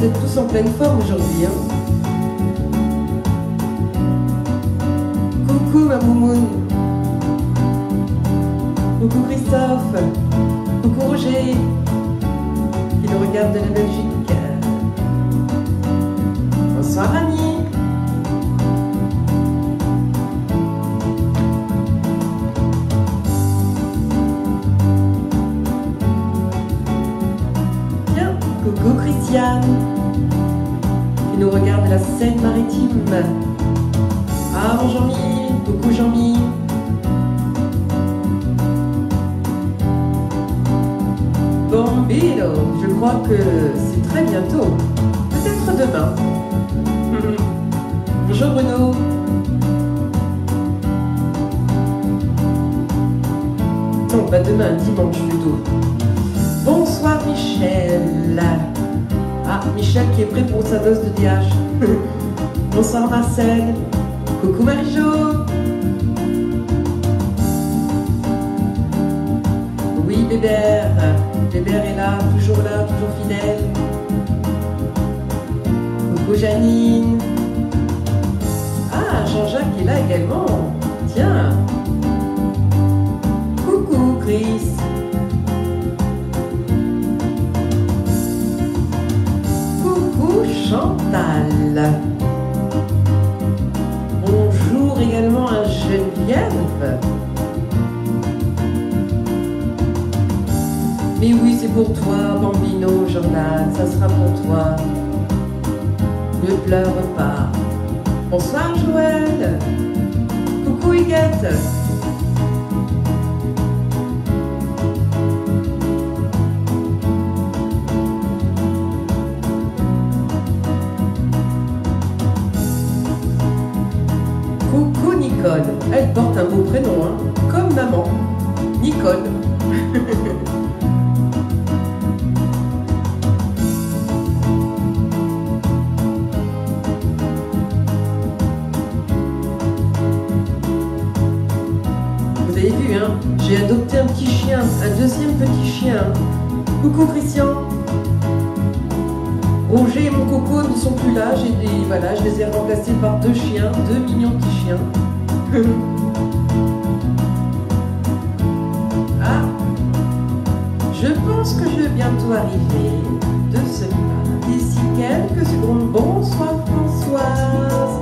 vous êtes tous en pleine forme aujourd'hui. Hein. Coucou ma moumoune. Coucou Christophe. Coucou Roger. Qui nous regarde de la Belgique. Bonsoir Annie. Bien. Coucou Christiane. La Seine-Maritime. Ah, mon Jean-Mi, coucou Jean-Mi. Bambino, je crois que c'est très bientôt. Peut-être demain. Bonjour Bruno. Non, pas demain, dimanche plutôt. Bonsoir Michel. Ah, Michel qui est prêt pour sa dose de DH. Bonsoir Marcel. Coucou Marie-Jo Oui Bébert Bébert est là, toujours là, toujours fidèle. Coucou Janine Ah, Jean-Jacques est là également. Tiens Coucou Chris Bonjour également à Geneviève. Mais oui, c'est pour toi, Bambino, Jordan, ça sera pour toi. Ne pleure pas. Bonsoir, Joël. Coucou, Huguette. Nicole. Elle porte un beau prénom, hein, comme maman. Nicole. Vous avez vu, hein, j'ai adopté un petit chien, un deuxième petit chien. Coucou Christian. Roger et mon coco ne sont plus là, j'ai voilà, je les ai remplacés par deux chiens, deux mignons petits chiens. ah, je pense que je vais bientôt arriver de ce pas. D'ici quelques secondes, bonsoir Françoise.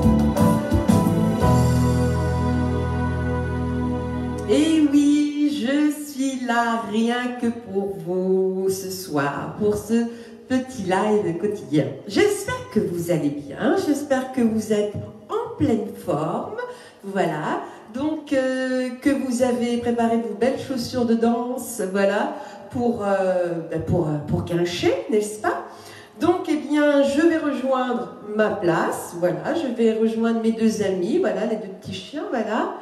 Et oui, je suis là rien que pour vous ce soir, pour ce petit live quotidien. J'espère que vous allez bien, j'espère que vous êtes en pleine forme, voilà. Donc euh, que vous avez préparé vos belles chaussures de danse, voilà, pour, euh, ben, pour, euh, pour quincher, n'est-ce pas? Donc, eh bien, je vais rejoindre ma place, voilà, je vais rejoindre mes deux amis, voilà, les deux petits chiens, voilà.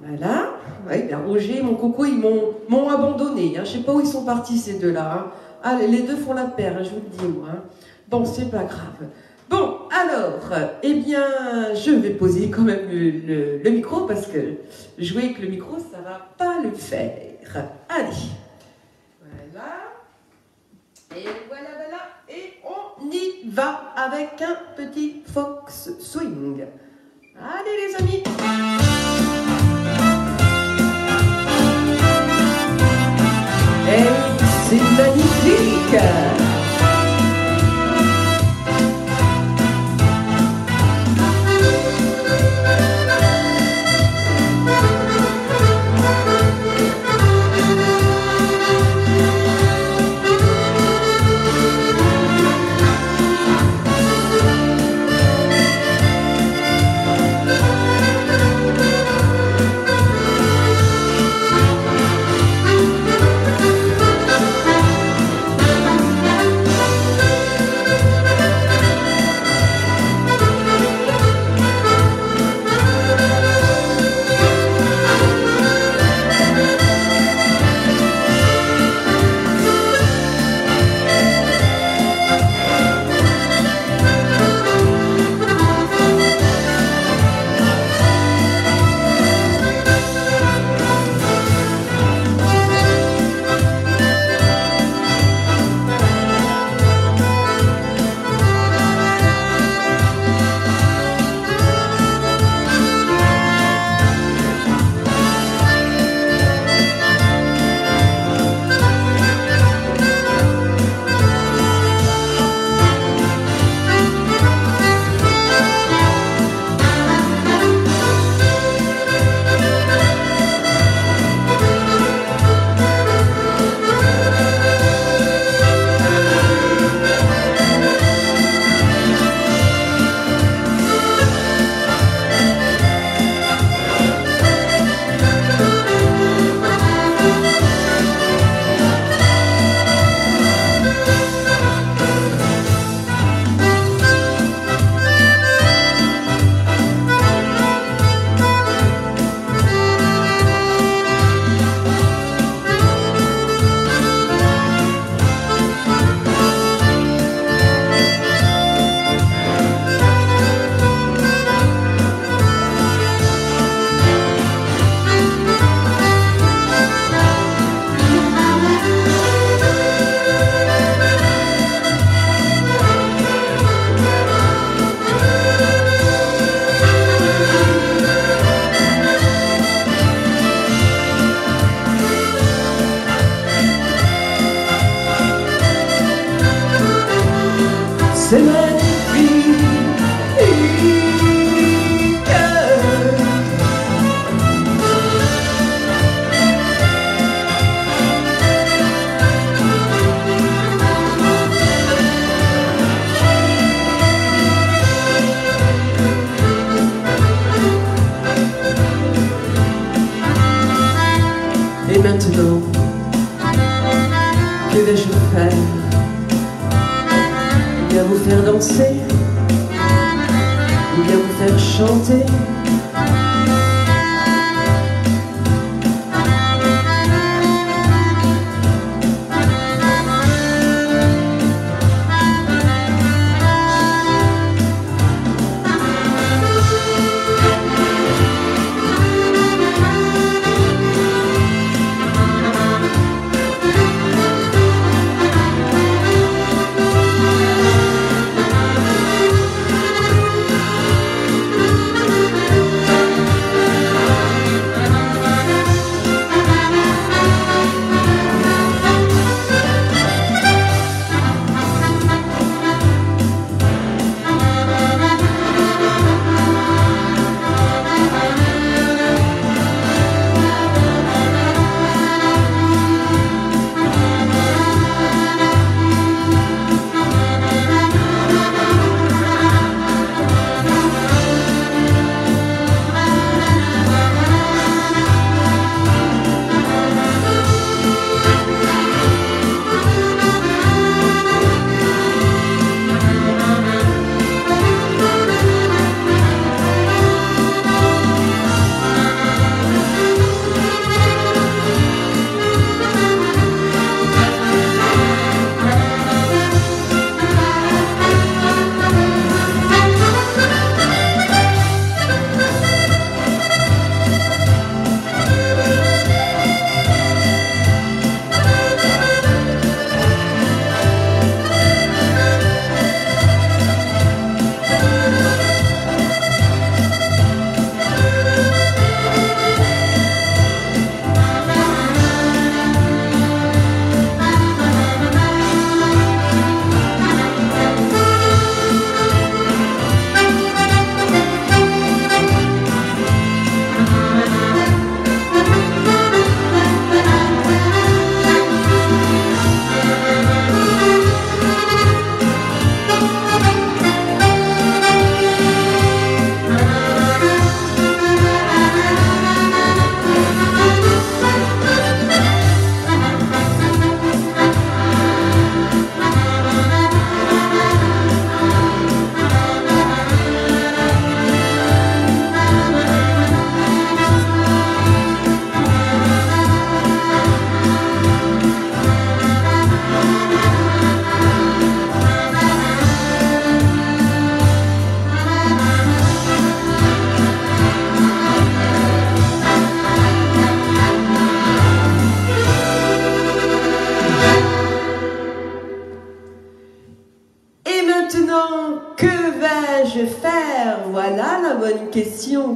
Voilà. Ouais, Roger et mon coco, ils m'ont, abandonné. Hein. Je sais pas où ils sont partis, ces deux-là. hein. Ah, les deux font la paire, hein, je vous le dis, moi. Bon, c'est pas grave. Bon, alors, eh bien, je vais poser quand même le, micro parce que jouer avec le micro, ça va pas le faire. Allez. Voilà. Et voilà, voilà. Et on y va avec un petit fox swing. Allez, les amis. Et c'est magnifique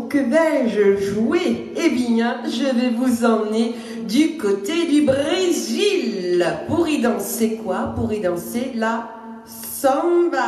que vais-je jouer? Eh bien, je vais vous emmener du côté du Brésil. Pour y danser quoi? Pour y danser la samba.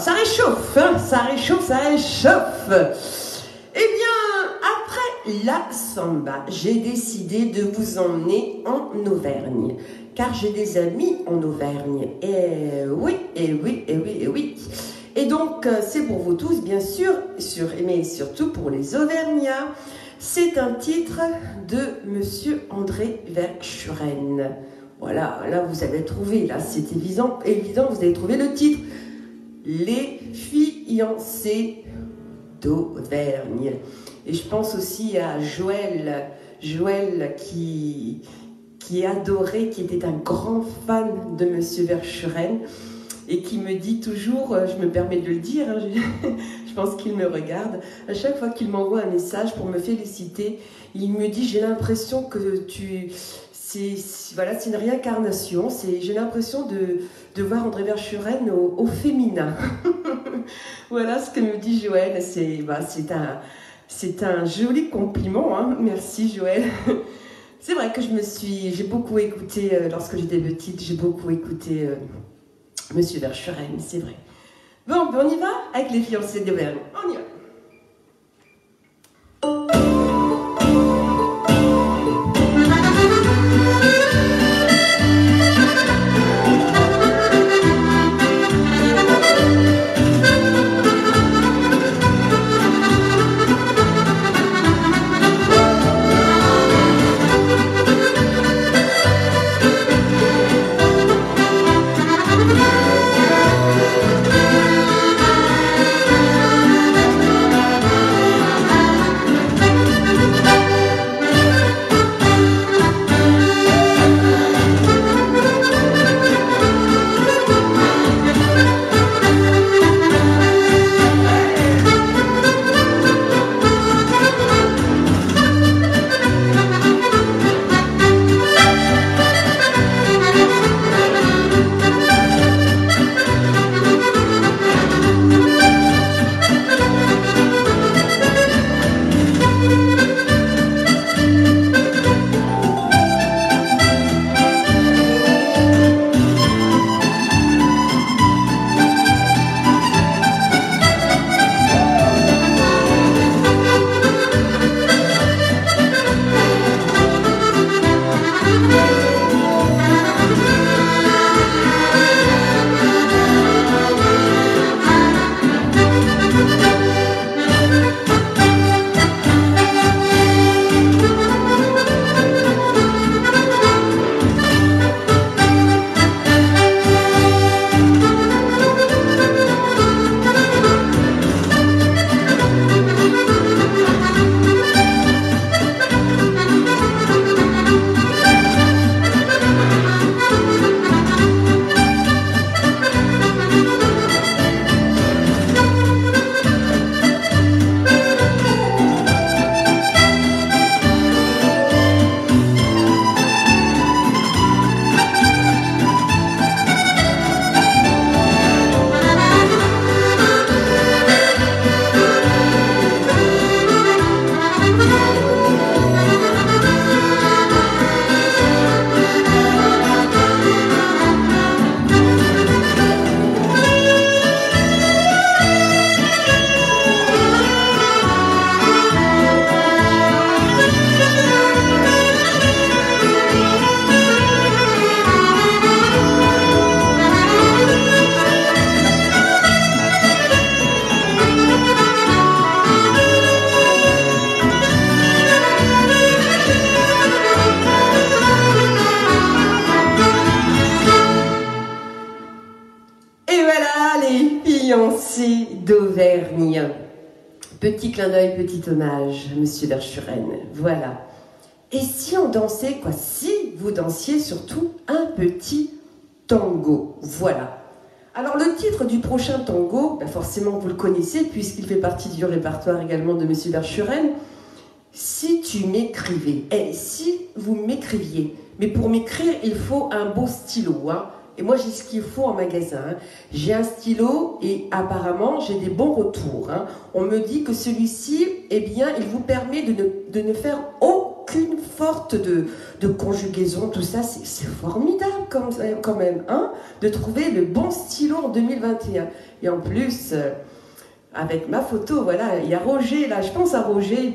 Ça réchauffe, ça réchauffe. Eh bien, après la samba, j'ai décidé de vous emmener en Auvergne. Car j'ai des amis en Auvergne. Et oui, et oui, et oui, et oui. Et donc, euh, c'est pour vous tous, bien sûr, mais surtout pour les Auvergnats. C'est un titre de Monsieur André Verschuren. Voilà, là vous avez trouvé, là c'est évident, évident, vous avez trouvé le titre. Les fiancés d'Auvergne. Et je pense aussi à Joël, Joël qui, qui adorait, qui était un grand fan de Monsieur Verschuren et qui me dit toujours, je me permets de le dire, hein, je, pense qu'il me regarde, à chaque fois qu'il m'envoie un message pour me féliciter, il me dit j'ai l'impression que tu... C'est voilà, une réincarnation, j'ai l'impression de, de, voir André Verschuren au, féminin. voilà ce que me dit Joël, c'est bah, un, joli compliment, hein. merci Joël. C'est vrai que je me suis, j'ai beaucoup écouté euh, lorsque j'étais petite, j'ai beaucoup écouté euh, Monsieur Verschuren, c'est vrai. Bon, ben, on y va avec les fiancés d'Auvergne. On y va. Voilà. Et si on dansait, quoi? Si vous dansiez surtout un petit tango. Voilà. Alors le titre du prochain tango, ben forcément vous le connaissez puisqu'il fait partie du répertoire également de Monsieur Verschuren. Si tu m'écrivais, eh, si vous m'écriviez, mais pour m'écrire il faut un beau stylo, hein, et moi, j'ai ce qu'il faut en magasin. Hein. J'ai un stylo et apparemment, j'ai des bons retours. Hein. On me dit que celui-ci, eh bien, il vous permet de ne, de ne faire aucune forte de, de conjugaison. Tout ça, c'est formidable comme, quand même, hein, de trouver le bon stylo en 2021. Et en plus, euh, avec ma photo. Voilà, il y a Roger, là, je pense à Roger,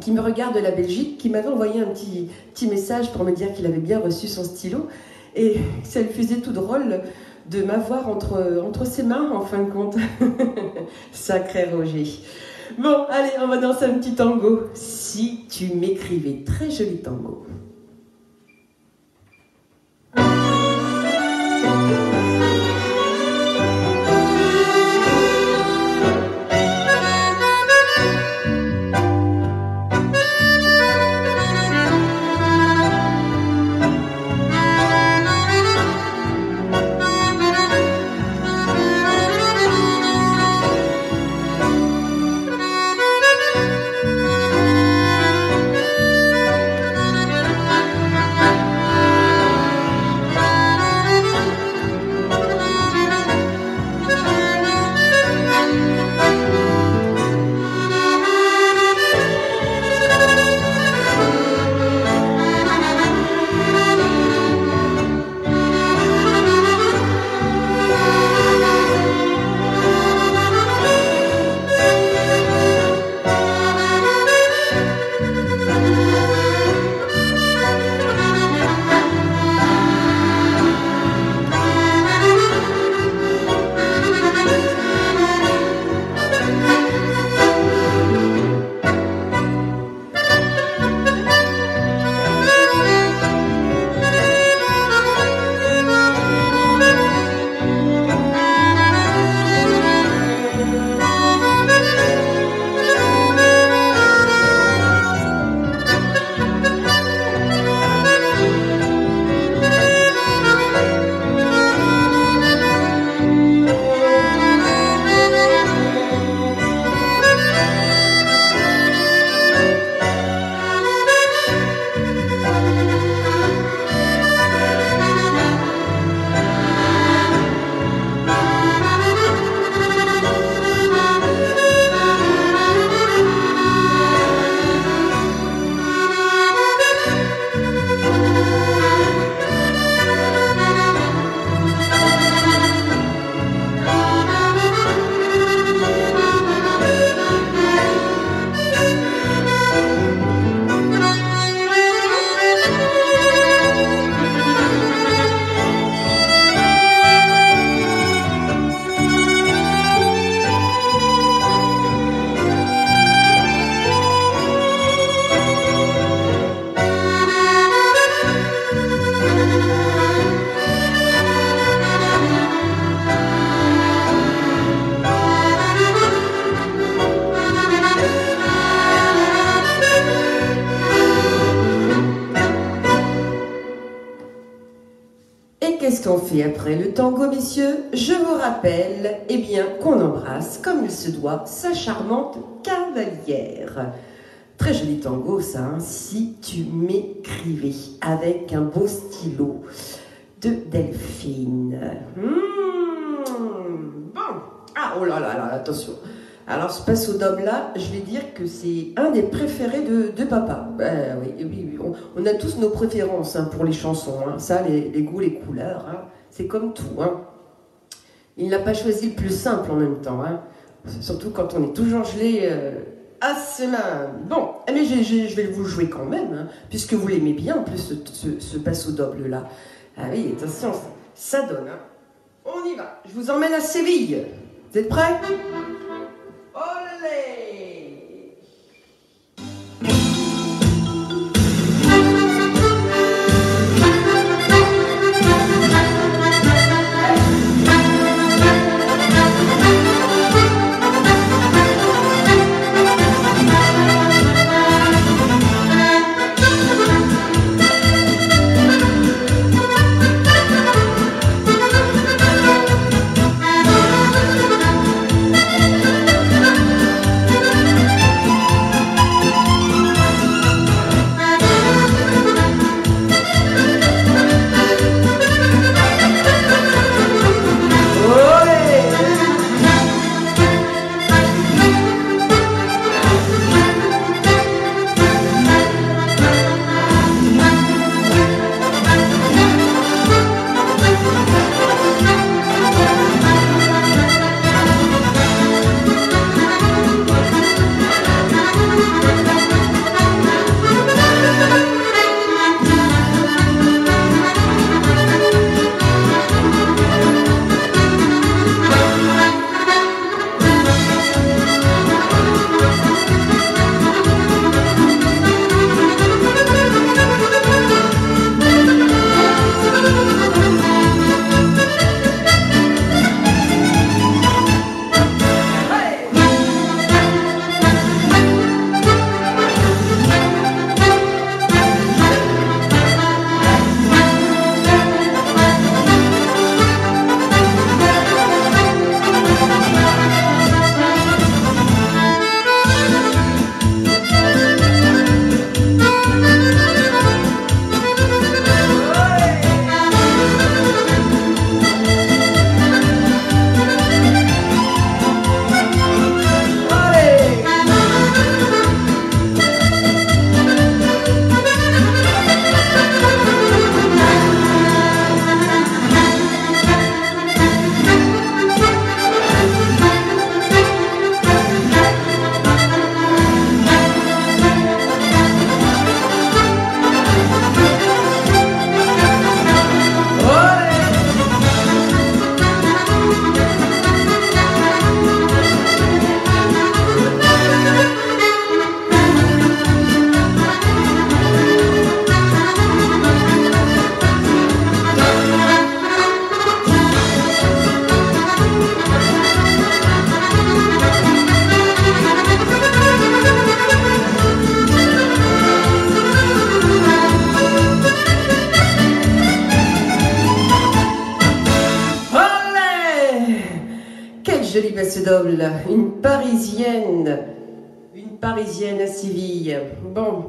qui me regarde de la Belgique, qui m'avait envoyé un petit, petit message pour me dire qu'il avait bien reçu son stylo. Et ça lui faisait tout drôle de m'avoir entre, entre ses mains, en fin de compte. Sacré Roger. Bon, allez, on va danser un petit tango. Si tu m'écrivais, très joli tango. Après le tango, messieurs, je vous rappelle, eh bien, qu'on embrasse, comme il se doit, sa charmante cavalière. Très joli tango, ça, hein, si tu m'écrivais avec un beau stylo de Delphine. Hmm, bon. Ah, oh là là là, attention. Alors, ce passe au là, je vais dire que c'est un des préférés de, papa. Ben oui, oui, On, a tous nos préférences hein, pour les chansons. Hein. Ça, les, goûts, les couleurs. C'est comme tout. Hein. Il n'a pas choisi le plus simple en même temps. Hein. Surtout quand on est toujours gelé euh, à ses mains. Bon, eh, mais je vais vous jouer quand même, hein, puisque vous l'aimez bien en plus ce, ce, passo doble là. Ah oui, attention, ça, donne. Hein. On y va. Je vous emmène à Séville. Vous êtes prêts? Ole!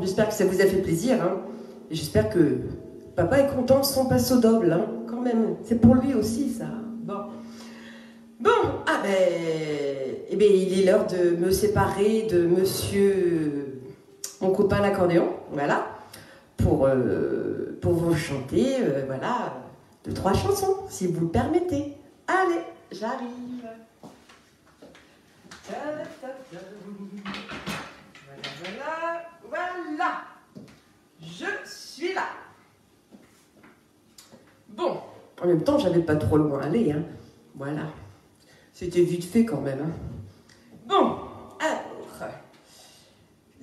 J'espère que ça vous a fait plaisir. Hein. J'espère que papa est content de son passo Doble, hein, quand même. C'est pour lui aussi, ça. Bon. Bon, ah ben, eh ben il est l'heure de me séparer de monsieur, mon copain l'accordéon, voilà, pour, euh, pour vous chanter, euh, voilà, deux, trois chansons, si vous le permettez. Allez, j'arrive. Voilà, voilà, voilà. Je suis là. Bon, en même temps, j'avais pas trop loin à aller, hein. Voilà. C'était vite fait quand même. Hein. Bon, alors,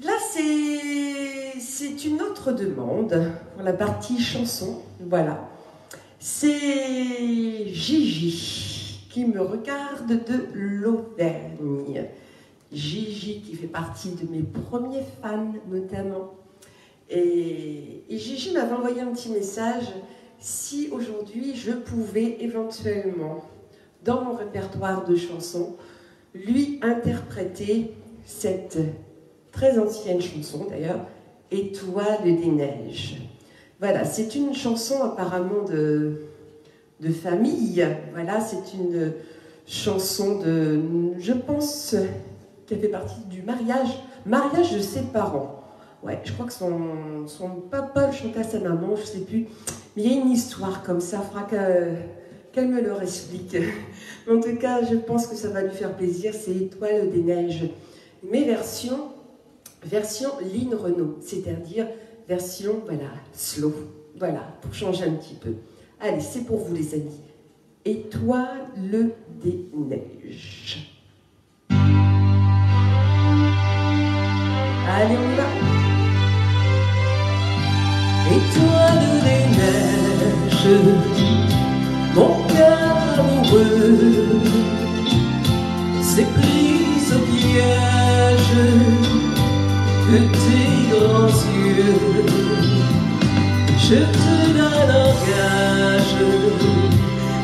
là c'est une autre demande pour la partie chanson. Voilà. C'est Gigi qui me regarde de l'Auvergne. Gigi qui fait partie de mes premiers fans notamment. Et, Gigi m'avait envoyé un petit message si aujourd'hui je pouvais éventuellement dans mon répertoire de chansons, lui interpréter cette très ancienne chanson d'ailleurs, Étoile des neiges. Voilà, c'est une chanson apparemment de, de famille. Voilà, c'est une chanson de, je pense, fait partie du mariage, mariage de ses parents. Ouais, je crois que son, son papa le chantait à sa maman, je sais plus. Mais il y a une histoire comme ça, que qu'elle me le explique. en tout cas, je pense que ça va lui faire plaisir. C'est Étoile des Neiges. Mais version, version Lynn Renault, c'est-à-dire version, voilà, slow. Voilà, pour changer un petit peu. Allez, c'est pour vous les amis. Étoile des Neiges. Allez, on y va. Étoile des Neiges mon cœur amoureux s'est pris au piège de tes grands yeux. Je te donne en gage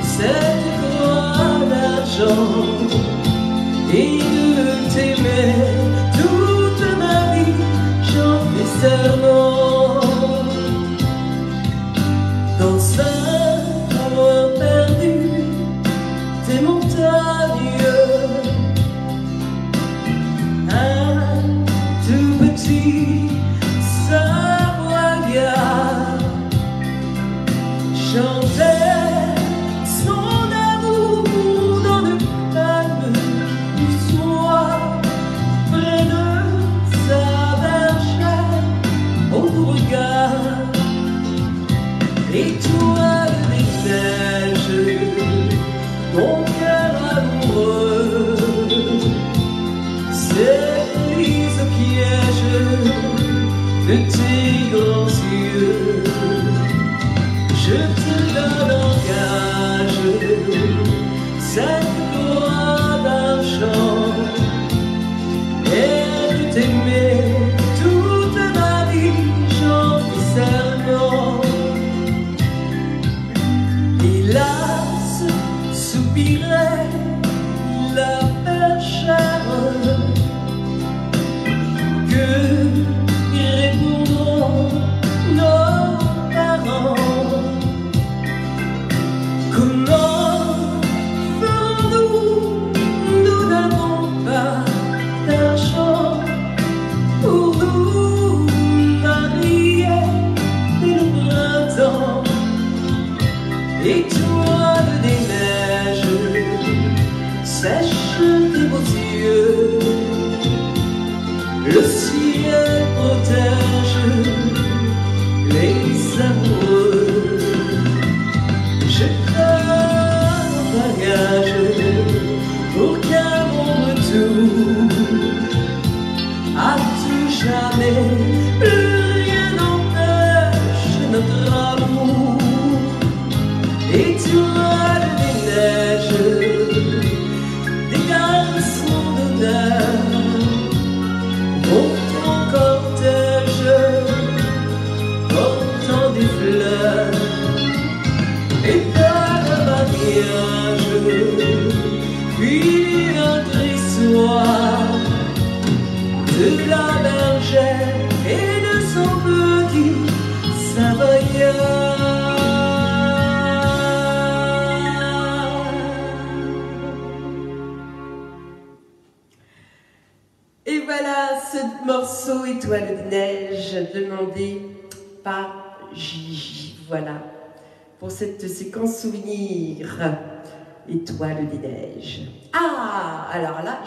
cette croix d'argent et de j'en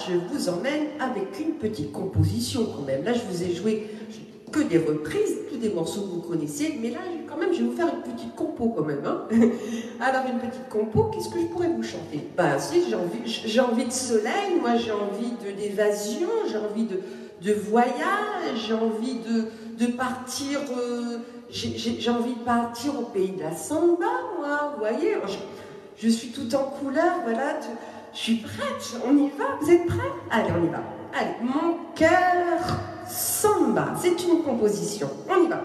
je vous emmène avec une petite composition quand même. Là, je vous ai joué que des reprises, tous des morceaux que vous connaissez, mais là, quand même, je vais vous faire une petite compo quand même. Hein. Alors, une petite compo, qu'est-ce que je pourrais vous chanter? Bah, si, j'ai envie, envie de soleil, moi, j'ai envie d'évasion, j'ai envie de, voyage, j'ai envie de, de partir, euh, j'ai envie de partir au pays de la samba, moi, vous voyez? Je, suis tout en couleur, voilà, je suis prête, on y va, vous êtes prêts? Allez, on y va. Allez, mon cœur samba, c'est une composition, on y va.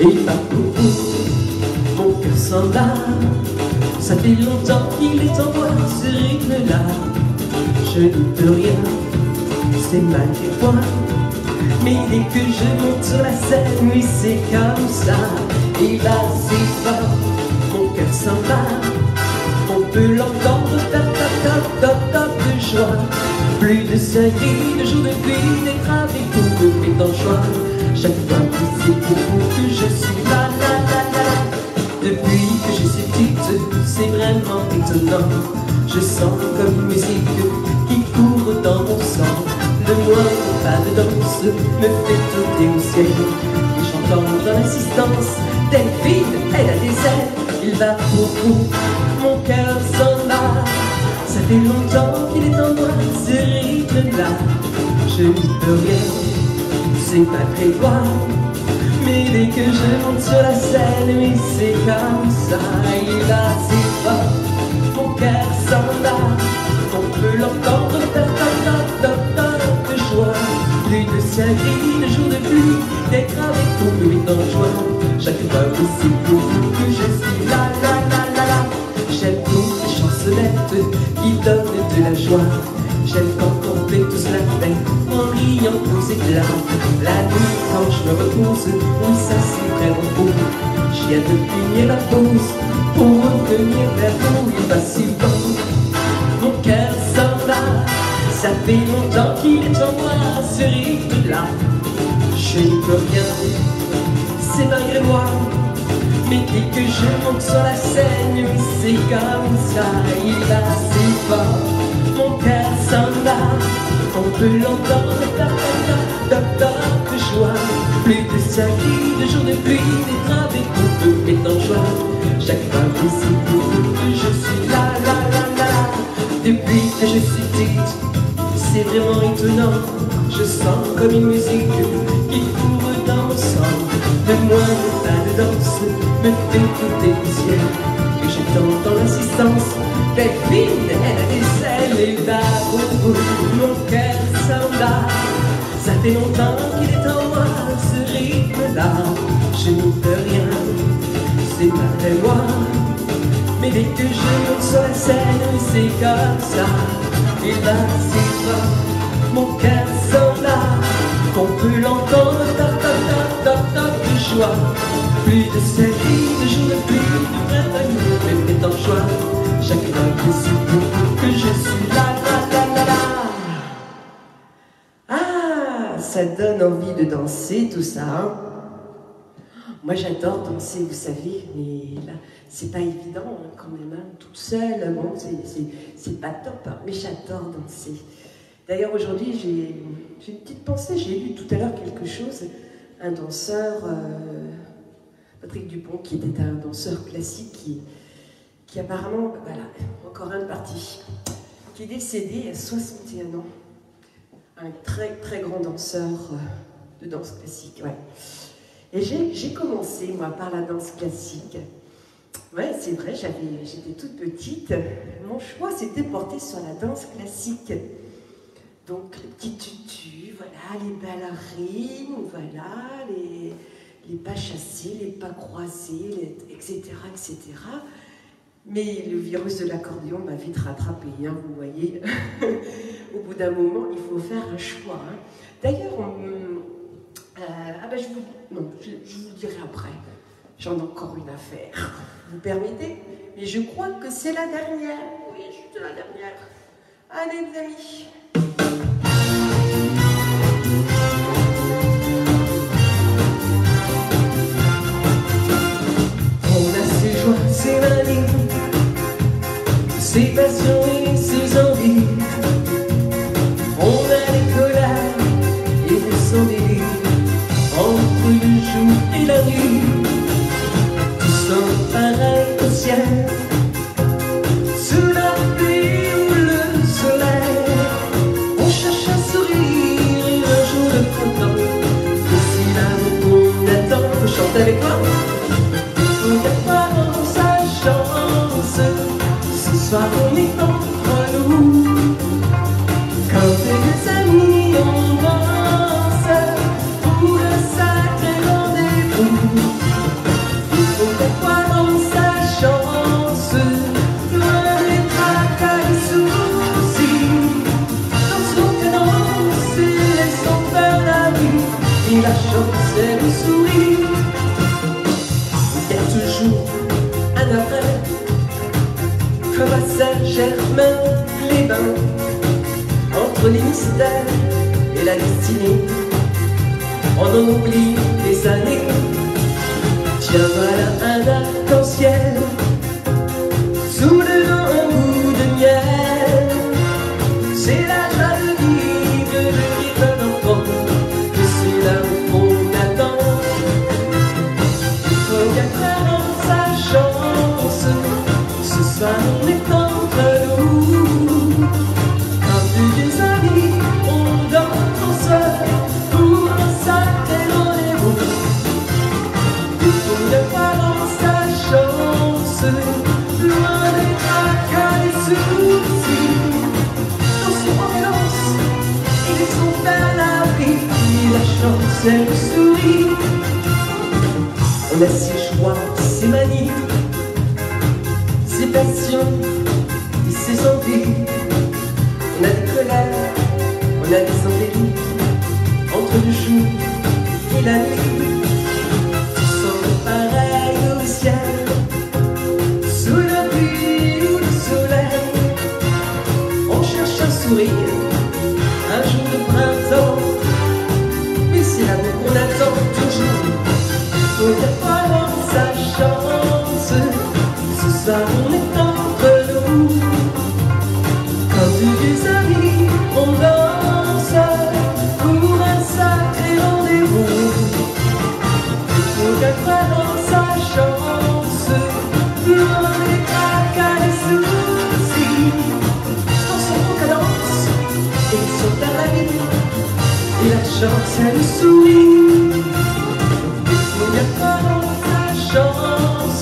Et ça fait longtemps qu'il est en moi ce rythme-là. Je ne peux rien, c'est malgré toi. Mais dès que je monte sur la scène, oui, c'est comme ça. Et là, c'est fort, mon cœur s'en va. On peut l'entendre, tap, tap, tap, tap, de joie. Plus de soleil, de jour de pluie, d'être avec vous, me en joie. Chaque fois que c'est pour vous que je suis là, là, là, là. Depuis que je suis petite, c'est vraiment étonnant. Je sens comme une musique qui court dans mon sang. Le moindre de danse me fait au ciel. Et j'entends dans l'assistance, Delphine, elle a des ailes. Il va pour vous, mon cœur s'en va. Ça fait longtemps qu'il est en moi, ce rythme-là. Je n'y peux rien, c'est pas prévoir. Mais dès que je monte sur la scène, oui c'est comme ça Il a si fort, mon cœur s'en va On peut l'entendre Plus de jour de pluie D'être avec vous, oui dans joie Chaque fois aussi pour vous que je suis là, là, là, là, là J'aime toutes les chansonnettes qui donnent de la joie J'aime quand on fait tous la fête en riant aux éclats. La nuit quand je me repose, oui ça c'est vraiment beau. J'ai hâte de finir la pause pour revenir vers vous. Il va si bon, mon cœur s'en va. Ça fait longtemps qu'il est en moi, ce rythme-là. Je n'y peux rien, c'est malgré moi. Mais dès que je monte sur la scène, c'est comme ça, il va si fort mon cœur s'en va. On peut l'entendre, ta ta ta de joie. Plus de salut, de jours de pluie, des avec vous, est en joie. Chaque fois que c'est je suis là, là, là, là, là. Depuis que je suis petite, c'est vraiment étonnant. Je sens comme une musique qui court dans mon sang. Le moindre pas de danse me fait tout les ciel. Et j'attends dans l'assistance, Delphine, elle a des là pour mon cœur s'en va. Ça fait longtemps qu'il est en moi, ce rythme-là. Je n'y peux rien, c'est malgré moi. Mais dès que je monte sur la scène, c'est comme ça. Et là, c'est toi, mon cœur va. On peut l'entendre, ta ta ta ta ta de joie. Plus de cette vie, de jour de pluie, de printemps, mais est en joie. Fois que je suis là, là, là, là, là. Ah, ça donne envie de danser, tout ça. Hein. Moi, j'adore danser, vous savez, mais là, c'est pas évident hein, quand même, hein, toute seule. Bon, c'est pas top, mais j'adore danser. D'ailleurs, aujourd'hui, j'ai une petite pensée. J'ai lu tout à l'heure quelque chose. Un danseur, euh, Patrick Dupont, qui était un danseur classique, qui, qui apparemment, voilà, encore un parti, qui est décédé à 61 ans. Un très très grand danseur euh, de danse classique, ouais. Et j'ai commencé, moi, par la danse classique. Ouais, c'est vrai, j'étais toute petite. Mon choix s'était porté sur la danse classique. Donc, les petits tutus, voilà, les ballerines, voilà, les, pas chassés, les pas croisés, etc., etc. Mais le virus de l'accordéon m'a vite rattrapé, hein, vous voyez. Au bout d'un moment, il faut faire un choix. Hein. D'ailleurs, euh, ah ben je, vous, dirai après. J'en ai encore une affaire. Vous permettez? Mais je crois que c'est la dernière. Oui, juste la dernière. Allez, les amis. Ses passions et ses envies. On a colères et des sans entre le jour et la nuit. Tous sont pareils au ciel, sous la pluie ou le soleil. On cherche à sourire et un jour de printemps. Et si l'amour qu'on attend, chante avec moi. Et la destinée. On en oublie les années. Tiens, voilà un arc-en-ciel,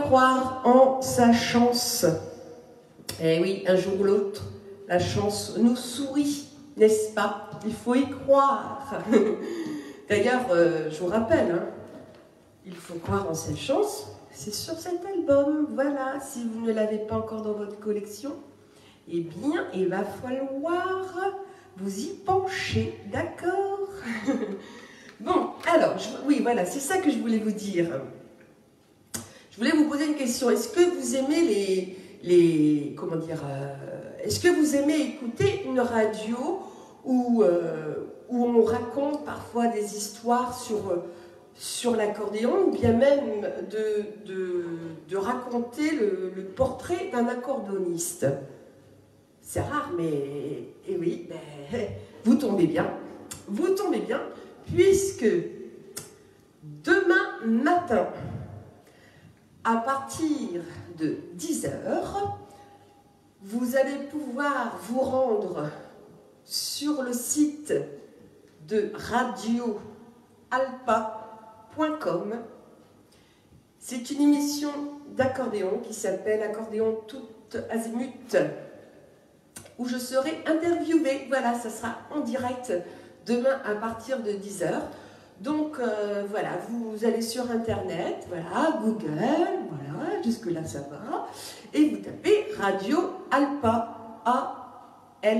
croire en sa chance. Et oui, un jour ou l'autre, la chance nous sourit, n'est-ce pas? Il faut y croire. D'ailleurs, euh, je vous rappelle, hein, il faut croire en cette chance. C'est sur cet album, voilà. Si vous ne l'avez pas encore dans votre collection, eh bien, il va falloir vous y pencher, d'accord? Bon, alors, oui, voilà, c'est ça que je voulais vous dire. Je voulais vous poser une question. Est-ce que vous aimez les, les comment dire, euh, est-ce que vous aimez écouter une radio où, euh, où on raconte parfois des histoires sur, sur l'accordéon ou bien même de, de, de raconter le, portrait d'un accordoniste C'est rare, mais et oui, ben, vous tombez bien. Vous tombez bien, puisque demain matin, à partir de 10h, vous allez pouvoir vous rendre sur le site de radioalpa.com C'est une émission d'accordéon qui s'appelle Accordéon tout azimut, où je serai interviewée. Voilà, ça sera en direct demain à partir de 10h. Donc euh, voilà, vous allez sur Internet, voilà, Google, voilà, jusque-là ça va, et vous tapez Radio Alpa, A-L-P-A.com.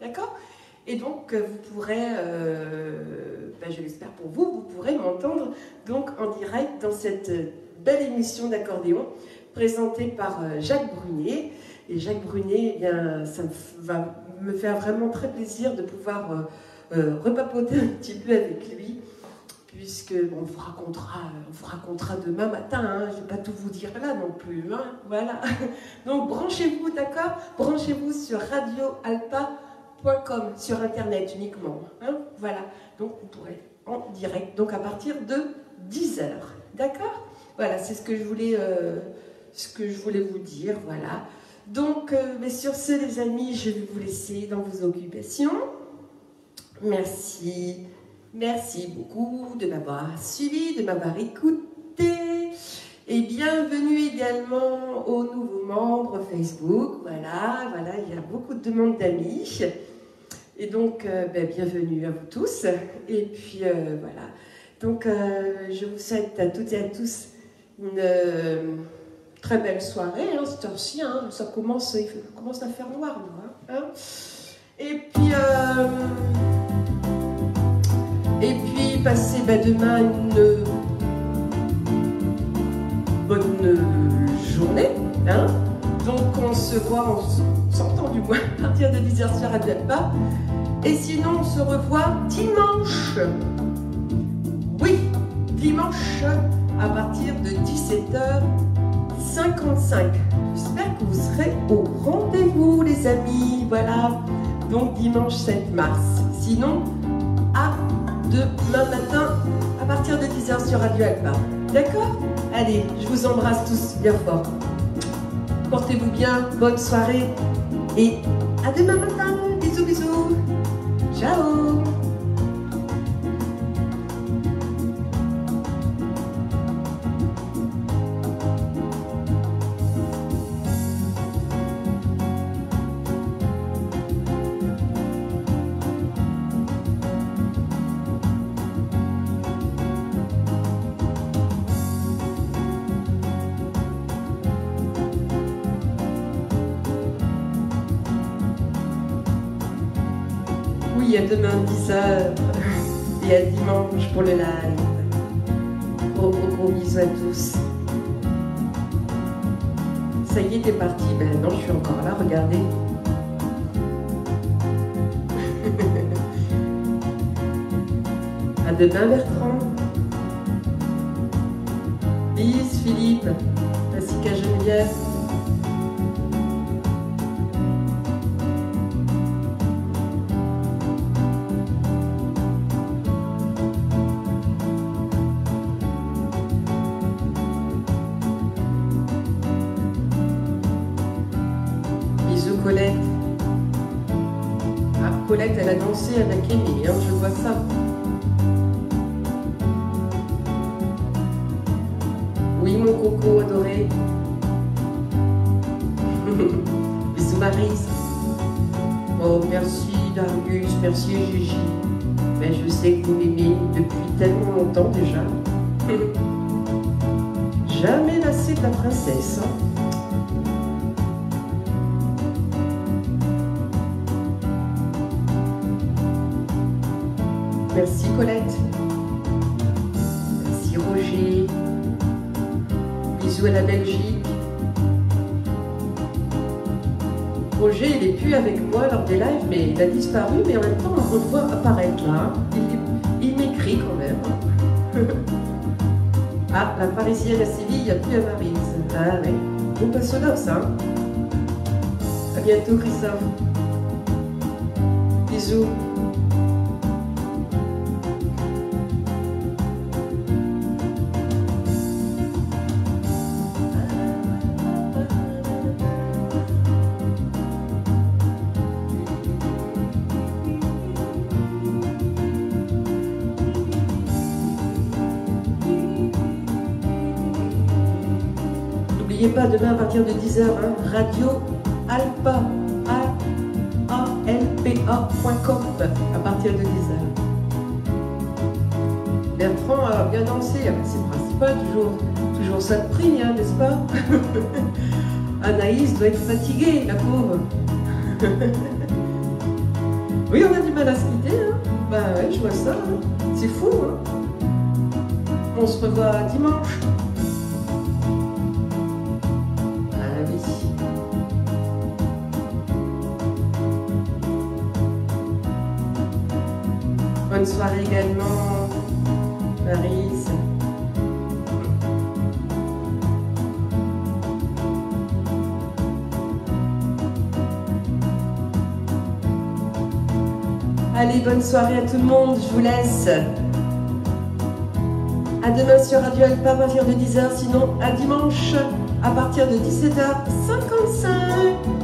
D'accord? Et donc euh, vous pourrez, euh, ben, je l'espère pour vous, vous pourrez m'entendre donc en direct dans cette belle émission d'accordéon présentée par Jacques Brunet. Et Jacques Brunet, eh bien, ça va me faire vraiment très plaisir de pouvoir euh, euh, repapoter un petit peu avec lui, puisque on vous racontera, on vous racontera demain matin. Hein, je ne vais pas tout vous dire là non plus. Hein, voilà. Donc branchez-vous, d'accord? Branchez-vous sur radioalpa.com sur internet uniquement. Hein, voilà. Donc vous pourrez en direct. Donc à partir de 10 h d'accord? Voilà, c'est ce que je voulais, euh, ce que je voulais vous dire. Voilà. Donc, euh, sur ce, les amis, je vais vous laisser dans vos occupations. Merci. Merci beaucoup de m'avoir suivi, de m'avoir écouté. Et bienvenue également aux nouveaux membres Facebook. Voilà, voilà, il y a beaucoup de demandes d'amis. Et donc, euh, ben, bienvenue à vous tous. Et puis, euh, voilà. Donc, je vous souhaite à toutes et à tous une très belle soirée, hein, c'est aussi, hein, ça commence, il commence à faire noir, hein, hein. Et puis, euh, et puis, passez bah, demain une bonne journée. Donc, on se voit, on s'entend du moins à partir de 10h sur Radio Alpa. Et sinon, on se revoit dimanche. Oui, dimanche à partir de 17h 55. J'espère que vous serez au rendez-vous, les amis. Voilà, donc dimanche 7 mars. Sinon, à demain matin, à partir de 10h sur Radio Alpha. D'accord? Allez, je vous embrasse tous bien fort. Portez-vous bien, bonne soirée et à demain matin. Bisous, bisous. Ciao demain 10h et à dimanche pour le live. Gros gros gros bisous à tous. Ça y est, t'es parti. Ben non, je suis encore là, regardez. à demain Bertrand. Bis Philippe, ainsi qu'à Geneviève. Elle a Merci Colette. Merci Roger. Bisous à la Belgique. Roger, il n'est plus avec moi lors des lives, mais il a disparu, mais en même temps, on le voit apparaître là. Il, m'écrit quand même. ah, la Parisienne à Séville, il n'y a plus à Paris. Ah oui. Bon, pas ça. Hein. À bientôt, Christophe. Bisous. Pas, demain à partir de 10h, hein, Radio Alpa, A-L-P-A.com, à partir de 10h. Bertrand a bien dansé, ah, c'est principal, toujours, toujours ça de prix, hein, n'est-ce pas? Anaïs doit être fatiguée, la pauvre. oui, on a du mal à se quitter, hein. Bah ouais, je vois ça, hein. c'est fou, hein. On se revoit dimanche. Également, Marise. Allez, bonne soirée à tout le monde, je vous laisse. À demain sur Radio Alpa à partir de 10h, sinon à dimanche à partir de 17h55.